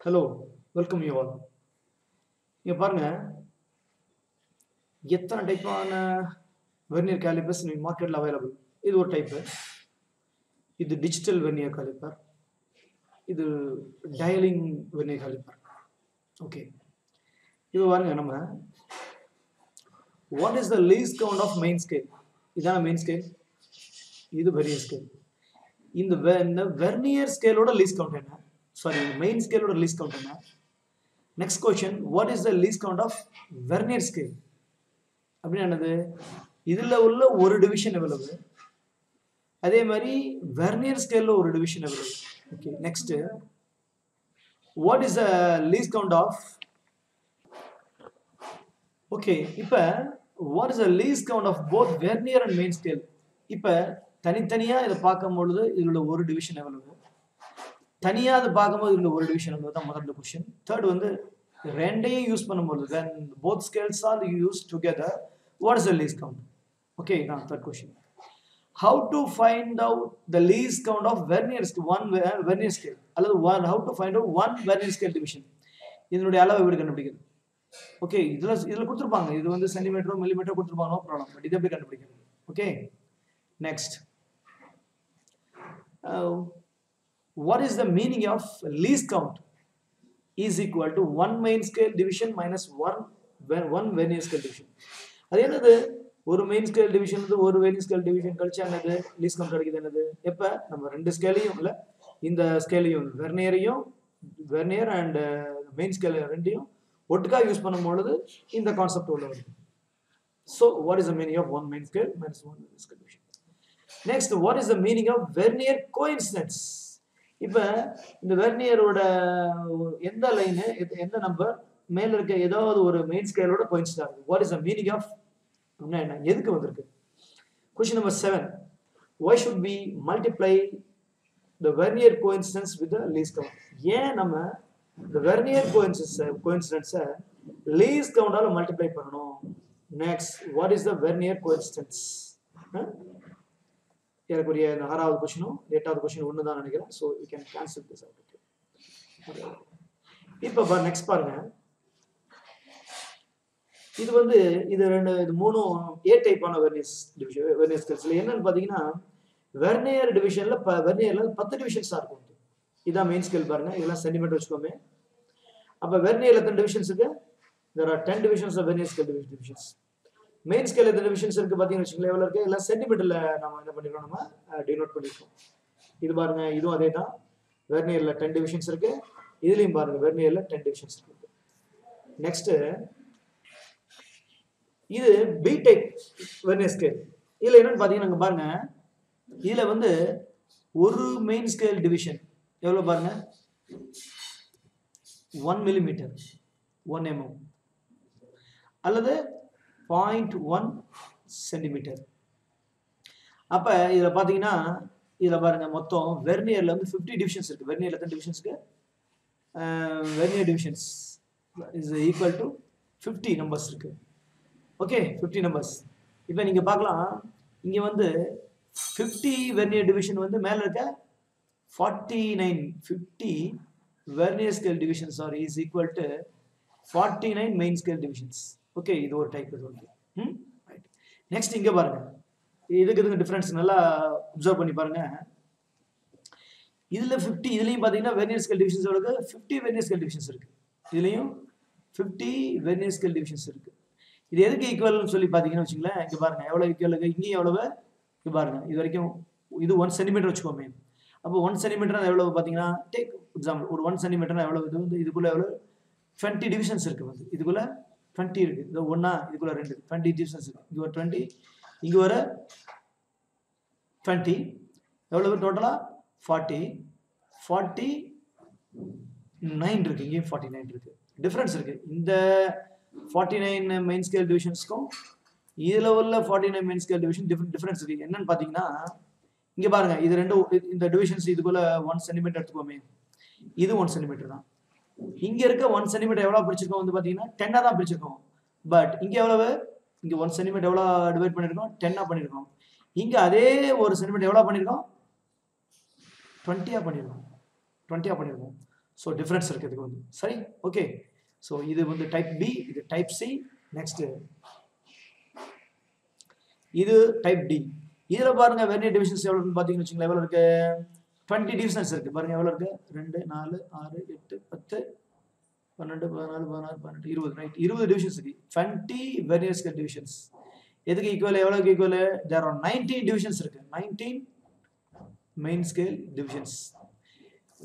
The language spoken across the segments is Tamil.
ஹலோ வெல்கம் யூ ஆல் இங்கே பாருங்க. எத்தனை டைப்பான வெர்னியர் கேலிபர்ஸ் நீங்கள் மார்க்கெட்டில் அவைலபிள் இது ஒரு டைப்பு இது டிஜிட்டல் வெர்னியர் காலிப்பர் இது டயலிங் வெர்னியர் காலிப்பர் ஓகே இது பாருங்க நம்ம. What is the least count of main scale இதான மெயின் ஸ்கேல் இது வெர்னியர் ஸ்கேல் இந்த வெ- இந்த வெர்னியர் ஸ்கேலோட லீஸ் கவுண்ட் என்ன? சாரி மெயின் ஸ்கேலோட லீஸ் கவுண்ட் என்ன? Next question what is the least count of vernier scale அப்படின்னு என்னது? இதில் உள்ள ஒரு டிவிஷன் எவ்வளவு? அதே மாதிரி வெர்னியர் ஸ்கேலில் ஒரு டிவிஷன் எவ்வளவு? Okay next what is the least count of okay இப்போ what is the least count of both vernier and main scale இப்போ தனித்தனியாக இதை பார்க்கும் பொழுது இதில் ஒரு டிவிஷன் எவ்வளவு? தனியாக அது பார்க்கும்போது இல்லை ஒரு டிவிஷன் தான் முதல்ல கொஷின் தேர்ட் வந்து ரெண்டையும் யூஸ் பண்ணும்போது when both scales are use together what is the least count okay நான் third question how to find out the least count of vernier one vernier scale அல்லது one how to find out one vernier scale division இதனுடைய அளவு எப்படி கண்டுபிடிக்கிறது ஓகே இதில் இதில் கொடுத்துருப்பாங்க இது வந்து சென்டிமீட்டரோ மில்லிமீட்டரோ கொடுத்துருப்பாங்க நோ ப்ராப்ளம் பட் இது எப்படி கண்டுபிடிக்கிறது okay next what is the meaning of least count? Is equal to 1 main scale division minus one ve- one vernier scale division. அது என்னது? ஒரு மெயின் ஸ்கேல் டிவிஷன் வந்து ஒரு வெனி ஸ்கேல் டிவிஷன் கழிச்சா என்னது? லீஸ் கவுண்ட் கிடைக்குது என்னது? எப்போ? நம்ம ரெண்டு ஸ்கேலையும் இல்லை. இந்த ஸ்கேலையும் வெர்னியரையும் வெர்னியர் அண்ட் மெயின் ஸ்கேல் ரெண்டையும் ஒட்டுக்காக யூஸ் பண்ணும் பொழுது இந்த கான்செப்ட் உள்ள வருது. So what is the meaning of one main scale minus one scale division next what is the meaning of vernier coincidence இப்போ இந்த வெர்னியரோட எந்த லைனு எந்த நம்பர் மேல இருக்க ஏதாவது ஒரு main ஸ்கேலோட coincide what is the meaning of என்ன? எதுக்கு வந்திருக்கு? Question number seven why should be multiply the vernier coincidence with least count ஏன் நம்ம இந்த வெர்னியர் கோயின்சிடன்ஸ் கோயின்சிடன்ஸை லீஸ் கவுண்டால மல்டிப்ளை பண்ணணும்? Next what is the vernier coincidence ஏறக்குரிய இந்த ஆறாவது கொஷினும் எட்டாவது கொஷின் ஒன்று தான் நினைக்கிறேன். So you can cancel this out இப்போ நெக்ஸ்ட் பாருங்க. இது வந்து இது ரெண்டு இது மூணும் ஏ டைப்பான வெர்னியஸ் டிவிஷன் வெர்னியஸ் ஸ்கேல்ஸ்ல என்னன்னு பார்த்தீங்கன்னா வெர்னியர் டிவிஷன்ல ப வெர்னியர்ல பத்து டிவிஷன்ஸாக இருக்கும். இதான் மெயின் ஸ்கேல் பாருங்க. இதெல்லாம் சென்டிமீட்டர் வச்சுக்கோமே. அப்போ வெர்னியர்ல எத்தனை டிவிஷன்ஸ் இருக்கு? There are ten divisions of vernier scale divisions main scale எத்தனை டிவிஷன்ஸ் இருக்கு பார்த்தீங்கன்னு வச்சுக்கோங்களேன் எவ்வளோ இருக்கு? எல்லாம் சென்டிமீட்டரில் நம்ம என்ன பண்ணிருக்கோம் நம்ம டினோட் பண்ணிருக்கோம் இது பாருங்க இதுவும் அதே தான் வெர்னியரில் டென் டிவிஷன்ஸ் இருக்கு. இதுலையும் பாருங்க வெர்னியரில் டென் டிவிஷன்ஸ் இருக்கு. நெக்ஸ்ட் இது பிடெக் வெர்னியர் ஸ்கேல் இதில் என்னன்னு பார்த்தீங்கன்னா பாருங்க. இதில் வந்து ஒரு மெயின் ஸ்கேல் டிவிஷன் எவ்வளோ பாருங்க? ஒன் மில்லிமீட்டர் ஒன் எம்எம் அல்லது பாயிண்ட் ஒன் சென்டிமீட்டர் அப்போ இதில் பார்த்தீங்கன்னா இதில் பாருங்க மொத்தம் வெர்னியரில் வந்து ஃபிஃப்டி டிவிஷன்ஸ் இருக்குது வெர்னியரில் எத்தனை டிவிஷன்ஸ்க்கு vernier divisions is equal to fifty numbers இருக்குது ஓகே ஃபிஃப்டி நம்பர்ஸ் இப்போ நீங்கள் பார்க்கலாம் இங்கே வந்து ஃபிஃப்டி வெர்னியர் டிவிஷன் வந்து மேலே இருக்க forty nine fifty vernier scale divisions are is equal to forty nine main scale divisions okay இது ஒரு டைப் இது ஓகே ம் ரைட் நெக்ஸ்ட் இங்கே பாருங்க. இதுக்கு இதுக்கு டிஃப்ரென்ஸ் நல்லா அப்சர்வ் பண்ணி பாருங்க. இதில் ஃபிஃப்டி இதுலையும் பார்த்தீங்கன்னா வெர்னியர் ஸ்கேல் டிவிஷன்ஸ் எவ்வளோ ஃபிஃப்டி வெர்னியர் ஸ்கேல் டிவிஷன்ஸ் இருக்கு. இதுலையும் ஃபிஃப்டி வெர்னியர் ஸ்கேல் டிவிஷன்ஸ் இருக்கு. இது எதுக்கு ஈக்குவல்னு சொல்லி பார்த்தீங்கன்னு வச்சுங்களேன். இங்கே பாருங்க எவ்வளோ ஈக்குவல் இருக்கு? இங்கேயும் எவ்வளவு? இங்கே பாருங்க இது வரைக்கும் இது ஒன் சென்டிமீட்டர் வச்சுக்கோமே. அப்போ ஒன் சென்டிமீட்டர் எவ்வளவு பார்த்தீங்கன்னா டேக் எக்ஸாம்பிள் ஒரு ஒன் சென்டிமீட்டர் எவ்வளவு? இது வந்து இதுக்குள்ள எவ்வளோ டுவெண்ட்டி டிவிஷன்ஸ் இருக்கு வந்து. இதுக்குள்ள டுவெண்ட்டி இருக்கு. இதோ ஒன்றா இதுக்குள்ள ரெண்டு. டுவெண்ட்டி டிவிஷன்ஸ் இருக்கு. இங்கே ஒரு டுவெண்ட்டி இங்கே ஒரு டுவெண்ட்டி எவ்வளவு டோட்டலாக ஃபார்ட்டி ஃபார்ட்டி நைன் இருக்கு. இங்கேயும் ஃபார்ட்டி நைன் இருக்கு. டிஃப்ரென்ஸ் இருக்கு. இந்த ஃபார்ட்டி நைன் மெயின் ஸ்கேல் டிவிஷன்ஸ்க்கும் இதில் உள்ள forty nine main scale division different difference இருக்கு. என்னன்னு பார்த்தீங்கன்னா இங்கே பாருங்க. இது ரெண்டு இந்த டிவிஷன்ஸ் இதுக்குள்ள ஒன் சென்டிமீட்டர் எடுத்துக்கோமே. இது ஒன் சென்டிமீட்டர் தான். இங்க இருக்க ஒன் சென்டிமீட்டர் எவ்வளோ பிரிச்சிருக்கோம் வந்து பார்த்தீங்கன்னா டென்னாக தான் பிரிச்சிருக்கோம் பட் இங்கே எவ்வளவு? இங்கே ஒன் சென்டிமீட்டர் எவ்வளோ டிவைட் பண்ணிருக்கோம்? டென்னாக பண்ணியிருக்கோம் இங்கே அதே ஒரு சென்டிமீட்டர் எவ்வளோ பண்ணியிருக்கோம் டுவெண்ட்டியாக பண்ணிருக்கோம். டுவெண்ட்டியாக பண்ணிருக்கோம். ஸோ டிஃப்ரென்ஸ் இருக்கிறதுக்கு வந்து. சரி ஓகே ஸோ இது வந்து டைப் பி இது டைப் சி நெக்ஸ்ட் இது டைப் டி இதில் பாருங்க வெர்னியர் டிவிஷன்ஸ் எவ்வளோன்னு பார்த்தீங்கன்னு வச்சுங்களேன் எவ்வளோ இருக்கு? டுவெண்ட்டி டிவிஷன்ஸ் இருக்கு. பாருங்க எவ்வளோ இருக்கு? ரெண்டு நாலு ஆறு எட்டு பத்து பன்னெண்டு பதினாலு பதினாறு பன்னெண்டு இருபது. ரைட் இருபது டிவிஷன்ஸ் இருக்கு. டுவெண்ட்டி வெர்னியர் டிவிஷன்ஸ் எதுக்கு ஈக்குவல் எவ்வளோக்கு equal there are nineteen divisions இருக்கு. Nineteen main scale divisions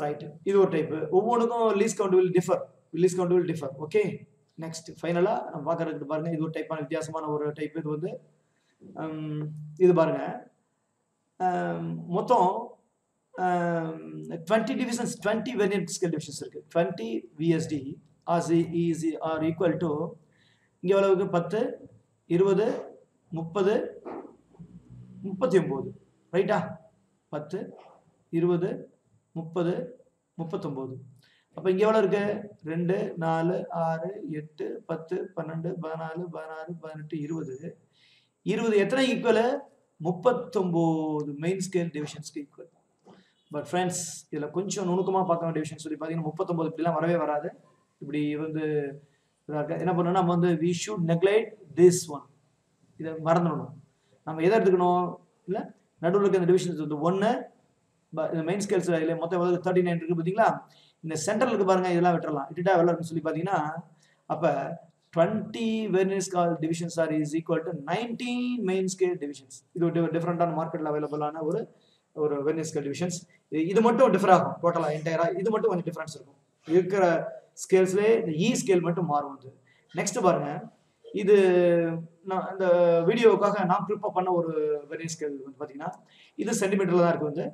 right இது ஒரு டைப் ஒவ்வொன்றுக்கும் least count will differ least count will differ okay next ஃபைனலாக நம்ம பார்க்கறதுக்கு பாருங்க. இது ஒரு டைப்பான வித்தியாசமான ஒரு டைப் இது வந்து இது பாருங்க. மொத்தம் twenty divisions twenty vernier scale divisions இருக்குது டுவெண்ட்டி விஎஸ்டி சி இஸ் ஆர் ஈக்குவல் டு இங்கே எவ்வளவுக்கு? பத்து இருபது முப்பது முப்பத்தி ஒம்பது ரைட்டா பத்து இருபது முப்பது முப்பத்தொம்போது. அப்போ இங்கே எவ்வளோ இருக்கு? ரெண்டு நாலு ஆறு எட்டு பத்து பன்னெண்டு பதினாலு பதினாறு பதினெட்டு இருபது. இருபது எத்தனை ஈக்குவல் முப்பத்தொம்போது மெயின் ஸ்கேல் டிவிஷன்ஸ்க்கு ஈக்குவல் பட் ஃப்ரெண்ட்ஸ் இதில் கொஞ்சம் நுணுக்கமாக பார்க்க வேண்டிய விஷயம் சொல்லி பார்த்தீங்கன்னா முப்பத்தொம்பது இப்படிலாம் வரவே வராது. இப்படி வந்து இதாக இருக்க? என்ன பண்ணணும்னா நம்ம வந்து we should neglect this one இதை மறந்துடணும். நம்ம எதை எடுத்துக்கணும்? இல்லை நடுவில் இருக்க இந்த டிவிஷன்ஸ் வந்து ஒன்று இந்த மெயின் ஸ்கேல்ஸ் இல்லை மொத்தம் எவ்வளோ தேர்ட்டி நைன் இருக்குது பார்த்தீங்களா? இந்த சென்ட்ரல் இருக்கு பாருங்க இதெல்லாம் விட்டுறலாம். இட்டுட்டா எவ்வளோ இருக்குன்னு சொல்லி பார்த்தீங்கன்னா அப்போ twenty vernier scale divisions are is equal to nineteen main scale divisions இது ஒரு டிஃப்ரெண்டான மார்க்கெட்டில் அவைலபிளான ஒரு ஒரு வெர்னியர் ஸ்கேல் டிவிஷன்ஸ் இது மட்டும் டிஃபர் ஆகும் டோட்டலாக என்டையராக இது மட்டும் கொஞ்சம் டிஃப்ரென்ஸ் இருக்கும். இருக்கிற ஸ்கேல்ஸ்லேயே இந்த e இ ஸ்கேல் மட்டும் மாறும் வந்து நெக்ஸ்ட் பாருங்க. இது நான் இந்த வீடியோவுக்காக நான் ப்ரிப்பேர் பண்ண ஒரு வெர்னியர் ஸ்கேல் வந்து பார்த்தீங்கன்னா இது சென்டிமீட்டரில் தான் இருக்கு வந்து.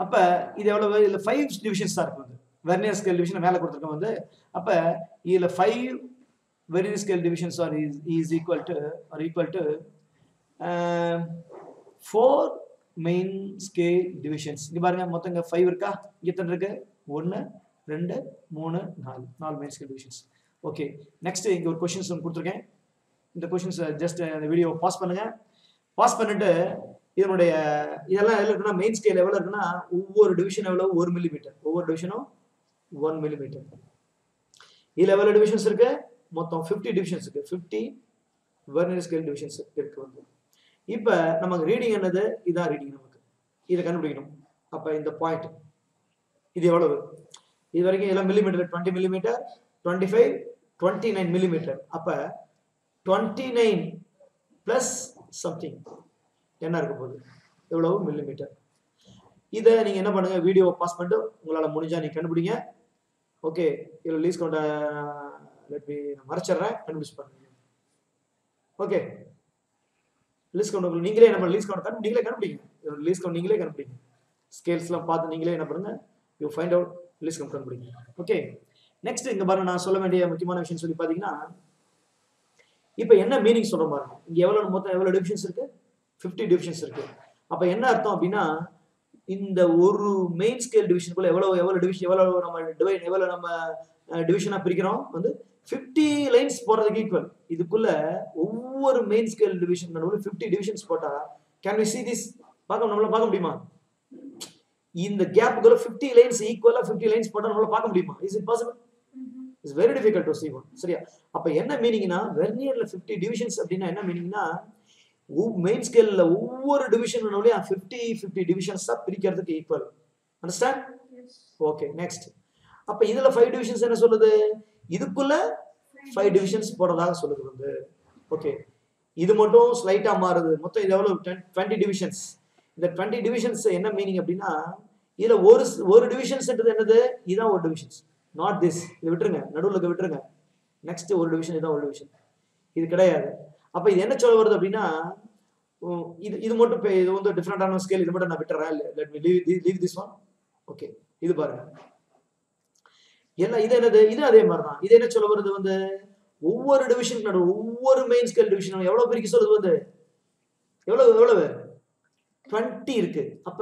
அப்போ இது எவ்வளோ இதில் ஃபைவ் டிவிஷன்ஸ் தான் இருக்கு வந்து. வெர்னியர் ஸ்கேல் டிவிஷன் மேலே கொடுத்துருக்கோம் வந்து. அப்போ இதில் five vernier scale divisions are is is equal to are equal to four main scale divisions இங்கே பாருங்க மொத்தம் இங்கே ஃபைவ் இருக்கா? இங்கே எத்தனை இருக்கு? ஒன்று ரெண்டு மூணு நாலு. நாலு main scale divisions okay next இங்கே ஒரு கொஷின்ஸ் ஒன்று கொடுத்துருக்கேன். இந்த கொஷின்ஸ் ஜஸ்ட் அந்த வீடியோ பாஸ் பண்ணுங்க. பாஸ் பண்ணிட்டு இதனுடைய இதெல்லாம் எவ்வளோ இருக்குன்னா மெயின் ஸ்கேல் எவ்வளோ இருக்குன்னா ஒவ்வொரு டிவிஷன் எவ்வளோ ஒரு மில்லிமீட்டர் ஒவ்வொரு டிவிஷனும் ஒன் மில்லிமீட்டர் இதில் எவ்வளோ டிவிஷன்ஸ் இருக்கு? மொத்தம் ஃபிஃப்டி டிவிஷன்ஸ் இருக்கு. ஃபிஃப்டி வெர்னியர் ஸ்கேல் டிவிஷன்ஸ் இருக்கு வந்து. இப்போ நமக்கு ரீடிங் என்னது? இதான் ரீடிங் நமக்கு. இதை கண்டுபிடிக்கணும். அப்போ இந்த பாயிண்ட் இது எவ்வளவு? இது வரைக்கும் இதெல்லாம் millimetre twenty millimetre twenty five twenty nine millimetre அப்போ டுவெண்ட்டி நைன் ப்ளஸ் சம்திங் என்ன இருக்க போகுது? எவ்வளவு? மில்லிமீட்டர் இதை நீங்கள் என்ன பண்ணுங்க? வீடியோ பாஸ் பண்ணிட்டு உங்களால் முடிஞ்சா நீங்கள் கண்டுபிடிங்க. ஓகே இதில் லீஸ் கொண்ட லெட் மீ மறைச்சிடுறேன். கண்டுபிடிச்சு பண்ணுங்க ஓகே லீஸ் கவுண்ட் நீங்களே நம்ம பண்ண லீஸ் கவுண்ட் கண்டு நீங்களே கண்டுபிடிங்க. லீஸ் கவுண்ட் நீங்களே கண்டுபிடிங்க. ஸ்கேல்ஸ்லாம் பார்த்து நீங்களே என்ன பண்ணுங்க. You find out least count கண்டுபிடிங்க. ஓகே நெக்ஸ்ட் இங்க பாருங்க நான் சொல்ல வேண்டிய முக்கியமான விஷயம் சொல்லி பார்த்தீங்கன்னா இப்போ என்ன மீனிங் சொல்ற பாருங்க. இங்க எவ்வளவு மொத்தம் எவ்வளவு டிவிஷன்ஸ் இருக்கு? 50 டிவிஷன்ஸ் இருக்கு. அப்போ என்ன அர்த்தம் அப்படின்னா இந்த ஒரு மெயின் ஸ்கேல் டிவிஷனுக்குள்ள எவ்வளவு எவ்வளவு டிவிஷன் எவ்வளவு நம்ம டிவைட் எவ்வளவு நம்ம டிவிஷனா பிரிக்கிறோம்? வந்து 50 லைன்ஸ் போடுறதுக்கு ஈக்குவல் இதுக்குள்ள ஒவ்வொரு மெயின் ஸ்கேல் டிவிஷன் நடுவில் 50 டிவிஷன்ஸ் போட்டா கேன் வி see this? பார்க்க நம்மளால பார்க்க முடியுமா? இந்த கேப்புக்குள்ள 50 லைன்ஸ் ஈக்குவலா 50 லைன்ஸ் போட்டா நம்மளால பார்க்க முடியுமா? Is it possible it's very difficult to see one. சரியா? அப்ப என்ன மீனிங்னா வெர்னியர்ல 50 டிவிஷன்ஸ் அப்படின்னா என்ன மீனிங்னா மெயின் ஸ்கேல்ல ஒவ்வொரு டிவிஷனுடைய 50 50 டிவிஷன்ஸ் தான் பிரிக்கிறதுக்கு ஈக்குவல் அண்டர்ஸ்டாண்ட் ஓகே நெக்ஸ்ட் அப்ப இதுல ஃபைவ் டிவிஷன்ஸ் என்ன சொல்லுது? இதுக்குள்ள ஃபைவ் டிவிஷன்ஸ் போடுறதாக சொல்லுது வந்து. ஓகே இது மட்டும் ஸ்லைட்டா மாறுது. மொத்தம் இது எவ்வளவு? டுவெண்ட்டி டிவிஷன்ஸ் இந்த டுவெண்ட்டி டிவிஷன்ஸ் என்ன மீனிங் அப்படின்னா இதுல ஒரு ஒரு டிவிஷன்ஸ்ன்றது என்னது? இதுதான் ஒரு டிவிஷன்ஸ் நாட் திஸ் இதை விட்டுருங்க. நடுவில் விட்டுருங்க. நெக்ஸ்ட் ஒரு டிவிஷன் இதுதான் ஒரு டிவிஷன் இது கிடையாது. அப்ப இது என்ன சொல்ல வருது அப்படின்னா இது இது மட்டும் இது வந்து டிஃப்ரெண்டான ஸ்கேல் இது மட்டும் நான் விட்டுறேன். Let me leave leave this one okay இது பாருங்க. எல்லாம் இது என்னது? இது அதே மாதிரி தான் இது என்ன சொல்ல வருது வந்து? ஒவ்வொரு டிவிஷன் நடு ஒவ்வொரு மெயின் ஸ்கேல் டிவிஷன் எவ்வளவு பிரிக்க சொல்லுது வந்து? எவ்வளவு எவ்வளவு? டுவெண்ட்டி இருக்கு. அப்ப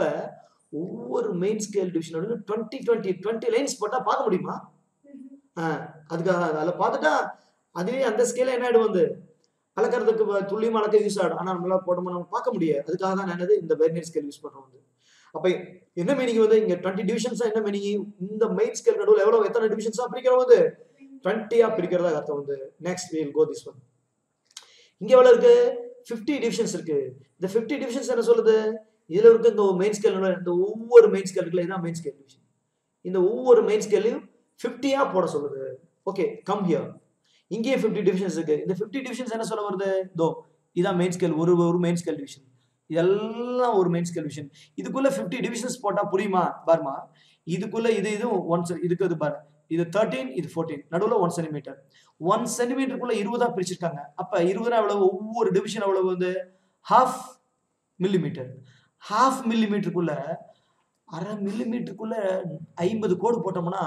ஒவ்வொரு மெயின் ஸ்கேல் டிவிஷனோட டுவெண்ட்டி டுவெண்ட்டி டுவெண்ட்டி லைன்ஸ் போட்டா பார்க்க முடியுமா? அதுக்காக அதில் பார்த்துட்டா அதுவே அந்த ஸ்கேல என்ன ஆயிடும் வந்து? அளக்கிறதுக்கு வ- துல்லியமா அளக்க யூஸ் ஆகிடும் ஆனா நம்மளால போட்டோமா நம்ம பார்க்க முடியாது. அதுக்காக தான் என்னது இந்த வெர்னியர் ஸ்கேல் யூஸ் பண்றோம் வந்து. அப்ப என்ன மீனிங் வந்து இங்க டுவெண்ட்டி டிவிஷன்ஸ் என்ன மீனிங் இந்த மெயின் ஸ்கேல் நடுவில் எவ்வளவு எத்தனை டிவிஷன்ஸா பிரிக்கிறோம் வந்து? டுவெண்ட்டியா பிரிக்கிறதா அர்த்தம் வந்து. Next we'll go this one இங்க எவ்வளவு இருக்கு? 50 டிவிஷன்ஸ் இருக்கு. இந்த 50 டிவிஷன்ஸ் என்ன சொல்லுது? இதுல இருக்க இந்த மெயின் ஸ்கேல் இந்த ஒவ்வொரு மெயின் ஸ்கேல் இருக்குல்ல இதான் மெயின் ஸ்கேல் டிவிஷன் இந்த ஒவ்வொரு மெயின் ஸ்கேலையும் 50யா போட சொல்லுது. ஓகே கம் ஹியர் இங்கேயே 50 டிவிஷன்ஸ் இருக்கு. இந்த 50 டிவிஷன்ஸ் என்ன சொல்ல வருது? தோ இதான் மெயின் ஸ்கேல் ஒரு ஒரு மெயின் ஸ்கேல் டிவிஷன் இதெல்லாம் ஒரு மெயின் ஸ்கேல் டிவிஷன் இதுக்குள்ள 50 டிவிஷன்ஸ் போட்டா புரியுமா? பாருமா. இதுக்குள்ள இது இதுவும் ஒன் இதுக்கு இது பாரு. இது தேர்ட்டீன் இது ஃபோர்டீன் நடுவில் ஒன் சென்டிமீட்டர் ஒன் சென்டிமீட்டருக்குள்ள இருபதா பிரிச்சிருக்காங்க. அப்ப இருபதுனா எவ்வளவு? ஒவ்வொரு டிவிஷன் எவ்வளவு வந்து? ஹாஃப் மில்லிமீட்டர் ஹாஃப் மில்லிமீட்டருக்குள்ள அரை மில்லிமீட்டருக்குள்ள ஐம்பது கோடு போட்டோம்னா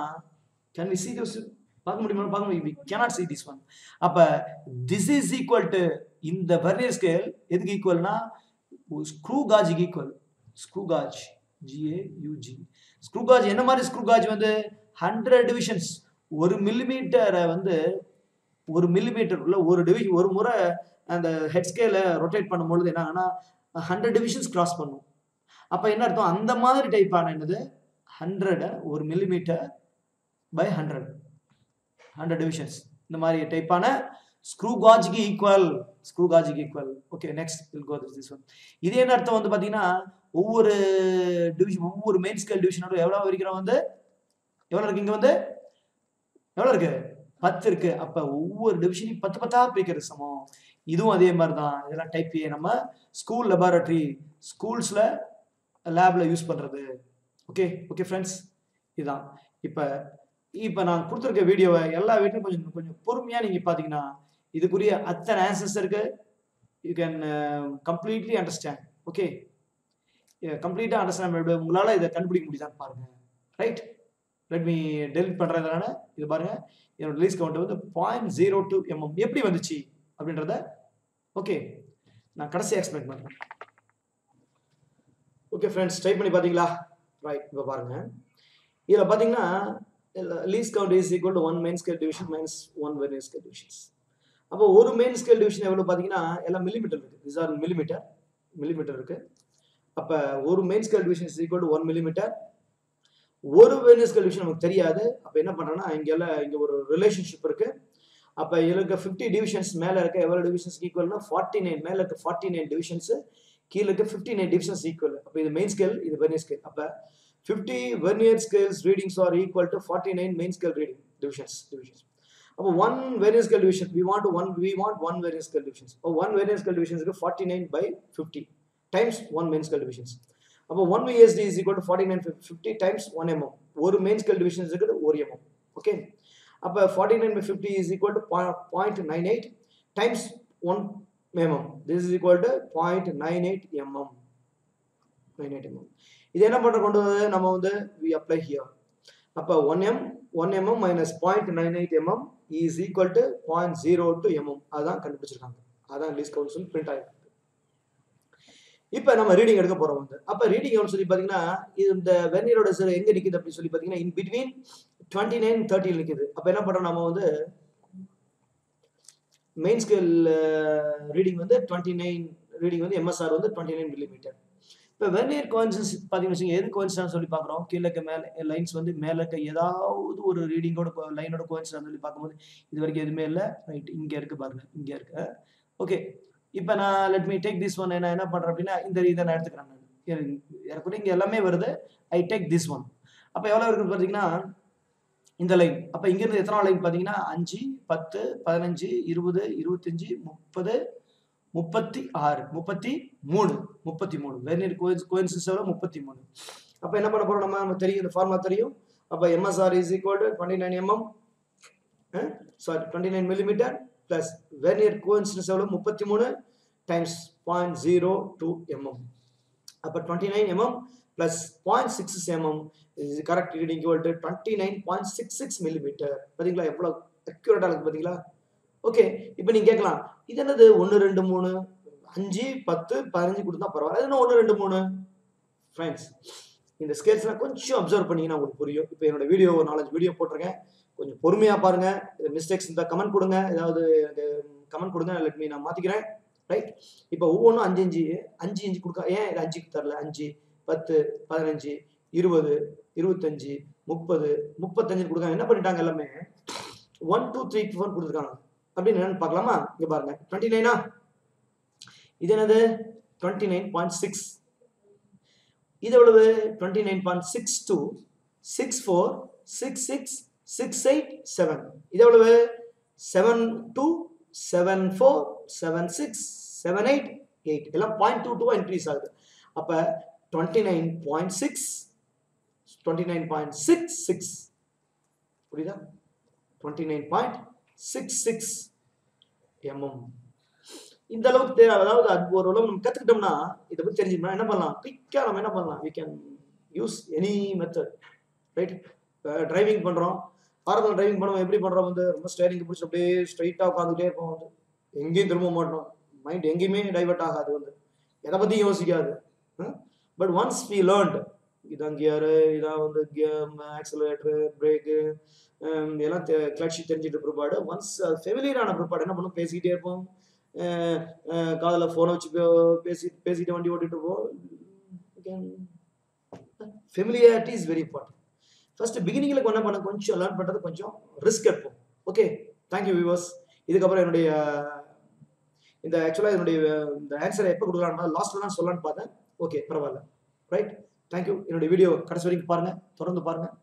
கேன் வி சி திஸ் பார்க்க முடியுமா? பார்க்க முடியும்? We cannot see this one அப்ப திஸ் இஸ் ஈக்குவல் டு இந்த வெர்னியர் ஸ்கேல் எதுக்கு ஈக்குவல்னா screw காஜுக்கு equal screw gauge G A U G screw gauge என்ன மாதிரி ஸ்க்ரூ காஜ் வந்து? ஹண்ட்ரட் டிவிஷன்ஸ் ஒரு மில்லிமீட்டரை வந்து ஒரு மில்லிமீட்டர் உள்ள ஒரு டிவிஷன் ஒரு முறை அந்த ஹெட் ஸ்கேல ரொட்டேட் பண்ணும்பொழுது என்ன ஆகுனா ஹண்ட்ரட் டிவிஷன்ஸ் கிராஸ் பண்ணும். அப்போ என்ன அர்த்தம்? அந்த மாதிரி டைப்பான என்னது? ஹண்ட்ரடை ஒரு millimetre by hundred hundred divisions இந்த மாதிரி டைப்பான ஸ்க்ரூ காஜுக்கு equal screw காஜுக்கு equal okay next will go this one இது என்ன அர்த்தம் வந்து பார்த்தீங்கன்னா ஒவ்வொரு டிவிஷன் ஒவ்வொரு மெயின் ஸ்கேல் டிவிஷனோட எவ்வளோ வரைக்கும் வந்து? எவ்வளோ இருக்கு இங்கே வந்து? எவ்வளோ இருக்கு? பத்து இருக்கு. அப்ப ஒவ்வொரு டிவிஷனையும் பத்து பத்தா பிரிக்கிறது சமம். இதுவும் அதே மாதிரி தான் இதெல்லாம் டைப் ஏ நம்ம ஸ்கூல் லெபார்டரி ஸ்கூல்ஸ்ல லேப்ல யூஸ் பண்ணுறது ஓகே ஓகே ஃப்ரெண்ட்ஸ் இதுதான் இப்போ இப்போ நான் கொடுத்துருக்க வீடியோவை எல்லா வீட்லையும் கொஞ்சம் கொஞ்சம் பொறுமையாக நீங்கள் பார்த்தீங்கன்னா இதுக்குரிய அத்தனை ஆன்சர்ஸ் இருக்கு. You can completely understand okay கம்ப்ளீட்டாக அண்டர்ஸ்டாண்ட் உங்களால் இதை கண்டுபிடிக்க முடியுதான்னு பாருங்க. ரைட் ரெட்மி மீ டெலிட் பண்ணுறதுனால இது பாருங்க. என்னோட ரிலீஸ் கவுண்ட் வந்து பாயிண்ட் ஜீரோ டூ எம்எம் எப்படி வந்துச்சு? அப்படின்றத ஓகே நான் கடைசியாக எக்ஸ்பிளைன் பண்ணுறேன் ஓகே ஃப்ரெண்ட்ஸ் ட்ரை பண்ணி பார்த்தீங்களா ரைட் இப்போ பாருங்க. இதில் பார்த்தீங்கன்னா least count is equal to one main scale division minus one vernier scale divisions அப்போ ஒரு மெயின் ஸ்கேல் டிவிஷன் எவ்வளோ பார்த்தீங்கன்னா எல்லாம் மில்லிமீட்டர் இருக்குது திஸ் ஆர் மில்லிமீட்டர் மில்லிமீட்டர் இருக்குது அப்போ ஒரு main scale division is equal to one millimetre ஒரு மெயின் ஸ்கேல் டிவிஷன் நமக்கு தெரியாது. அப்போ என்ன பண்ணுறோன்னா இங்கெல்லாம் இங்கே ஒரு ரிலேஷன்ஷிப் இருக்குது அப்போ இதில் இருக்க ஃபிஃப்டி டிவிஷன்ஸ் மேலே இருக்க எவ்வளோ டிவிஷன்ஸ் ஈக்குவல்னா ஃபார்ட்டி நைன் மேலே இருக்க ஃபார்ட்டி நைன் டிவிஷன்ஸு கீழே இருக்க ஃபிஃப்டி நைன் டிவிஷன்ஸ் ஈக்குவல் அப்போ இது மெயின் ஸ்கேல் இது வெர்னியர் ஸ்கேல் அப்போ fifty vernier scales readings are equal to forty nine main scale reading divisions divisions அப்போ one variance scale we want one we want one variance scale அப்போ one variance scale forty nine by fifty times one mains scale அப்போ one VSD is equal to forty nine fifty times one mm ஒரு மெயின்ஸ் ஸ்கேல் இருக்குது ஒரு எம்எம் ஓகே அப்போ forty nine by fifty is equal to point nine eight times one mm this is equal to point nine eight mm nine eight mm இது என்ன பண்ணுற கொண்டு வந்து நம்ம வந்து வி அப்ளை ஹியர் அப்போ one M one mm minus point nine eight mm is equal to point zero two mm அதுதான் கண்டுபிடிச்சிருக்காங்க. அதான் லீஸ் கவுன்சில் பிரிண்ட் ஆகிருக்கு இப்போ நம்ம ரீடிங் எடுக்க போறோம் வந்து. அப்போ ரீடிங் எவ்வளோ சொல்லி பார்த்தீங்கன்னா இது இந்த வெர்னியரோட சிறு எங்கே நிற்குது அப்படின்னு சொல்லி பார்த்தீங்கன்னா இன் பிட்வீன் டுவெண்ட்டி நைன் தேர்ட்டியில் நிற்குது அப்போ என்ன பண்ணுறோம் நம்ம வந்து மெயின் ஸ்கேல் ரீடிங் வந்து டுவெண்ட்டி நைன் ரீடிங் வந்து எம்எஸ்ஆர் வந்து டுவெண்ட்டி நைன் மில்லிமீட்டர் இப்போ வெர்னியர் கோயின்சன்ஸ் பார்த்தீங்கன்னு வச்சுக்கோங்க எது கோயின்சன்ஸ் சொல்லி பார்க்குறோம்? கீழே மேலே லைன்ஸ் வந்து மேலே இருக்க ஏதாவது ஒரு ரீடிங்கோட லைனோட கோயின்சன்ஸ் சொல்லி பார்க்கும்போது இது வரைக்கும் எதுவுமே இல்லை. ரைட் இங்கே இருக்குது பாருங்க இங்கே இருக்கு. ஓகே இப்போ நான் let me take this one நான் என்ன பண்ணுறேன் அப்படின்னா இந்த இதை நான் எடுத்துக்கிறேன் நான். எனக்கு இங்கே எல்லாமே வருது. ஐ டேக் திஸ் ஒன் அப்போ எவ்வளோ இருக்குன்னு பார்த்தீங்கன்னா இந்த லைன் அப்போ இங்கேருந்து எத்தனை லைன் பார்த்தீங்கன்னா அஞ்சு பத்து பதினஞ்சு இருபது இருபத்தஞ்சி முப்பது முப்பத்தி ஆறு முப்பத்தி மூணு முப்பத்தி மூணு. வெர்னியர் கோயின்ஸ் கோயின்சஸ் முப்பத்தி மூணு. அப்போ என்ன பண்ண போகிறோம் நம்ம? நம்ம தெரியும் இந்த ஃபார்மா தெரியும். அப்போ MSR is equal to twenty nine mm sorry twenty nine millimetre plus vernier coincidence எவ்வளோ முப்பத்தி மூணு times point zero two mm அப்போ twenty nine mm plus point six mm இது correct reading equal to twenty nine point six six millimetre பார்த்தீங்களா எவ்வளோ அக்யூரேட்டாக இருக்குது பார்த்தீங்களா ஓகே இப்போ நீங்கள் கேட்கலாம். இது என்னது? ஒன்று ரெண்டு மூணு அஞ்சு பத்து பதினஞ்சு கொடுத்தா பரவாயில்ல. என்ன ஒன்று ரெண்டு மூணு? ஃப்ரெண்ட்ஸ் இந்த ஸ்கேல்ஸ்லாம் கொஞ்சம் அப்சர்வ் பண்ணிங்கன்னா உங்களுக்கு புரியும். இப்போ என்னோட வீடியோ ஒரு நாலஞ்சு வீடியோ போட்டிருக்கேன். கொஞ்சம் பொறுமையாக பாருங்க. மிஸ்டேக்ஸ் இந்த கமெண்ட் கொடுங்க. ஏதாவது கமெண்ட் கொடுங்க. லெட் மீ நான் மாற்றிக்கிறேன் ரைட் இப்போ ஒவ்வொன்றும் அஞ்சு அஞ்சு அஞ்சு இன்ச்சு கொடுக்க ஏன் இது அஞ்சுக்கு தரல? அஞ்சு பத்து பதினஞ்சு இருபது இருபத்தஞ்சு முப்பது முப்பத்தஞ்சு கொடுக்காங்க என்ன பண்ணிட்டாங்க எல்லாமே? ஒன் டூ த்ரீ ஃபோன் கொடுத்துருக்காங்க. அப்படின்னு என்னன்னு பார்க்கலாமா? இங்க பாருங்க. டுவெண்ட்டி நைனா இது என்னது? டுவெண்ட்டி நைன் பாயிண்ட் சிக்ஸ் இது எவ்வளவு? Twenty nine point six two six four six six six eight seven இது எவ்வளவு? Seven two seven four seven six seven eight eight எல்லாம் பாயிண்ட் டூ டூ இன்க்ரீஸ் ஆகுது. அப்போ twenty nine point six twenty nine point six six புரியுதா? Twenty nine point six six mm இந்த அளவுக்கு தேவை. அதாவது அது ஒரு அளவு நம்ம கற்றுக்கிட்டோம்னா இதை பற்றி தெரிஞ்சுக்கணும் என்ன பண்ணலாம்? குயிக்காக நம்ம என்ன பண்ணலாம்? We can use any method right இப்போ டிரைவிங் பண்ணுறோம் ஆரம்பத்தில் டிரைவிங் பண்ணுவோம் எப்படி பண்ணுறோம் வந்து ரொம்ப ஸ்டேரிங் பிடிச்சி அப்படியே ஸ்ட்ரைட்டாக உட்காந்துட்டே இருப்போம். வந்து எங்கேயும் திரும்ப மாட்டோம். மைண்ட் எங்கேயுமே டைவர்ட் ஆகாது வந்து. எதை பற்றியும் யோசிக்காது. பட் ஒன்ஸ் வி லேர்ன்ட் இதான் கியரு இதான் வந்து ஆக்சலரேட்டரு பிரேக்கு இதெல்லாம் கிளட்சி தெரிஞ்சுட்டு பிற்பாடு ஒன்ஸ் ஃபெமிலியர் ஆன பிற்பாடு என்ன பண்ணும்? பேசிக்கிட்டே இருப்போம். காதில் ஃபோனை வச்சு பேசிட்டு பேசி பேசிட்டு வண்டி ஓட்டிட்டு இருப்போம். Familiarity is very important first பிகினிங்கில் என்ன பண்ண? கொஞ்சம் லேர்ன் பண்ணுறது கொஞ்சம் ரிஸ்க் எடுப்போம். ஓகே தேங்க்யூ வியூவர்ஸ் இதுக்கப்புறம் என்னுடைய இந்த ஆக்சுவலாக என்னுடைய இந்த ஆன்சரை எப்போ கொடுக்கலான்னு லாஸ்ட்டில் தான் சொல்லலான்னு பார்த்தேன். ஓகே பரவாயில்ல. ரைட் தேங்க்யூ என்னுடைய வீடியோ கடைசி வரைக்கும் பாருங்கள் தொடர்ந்து பாருங்கள்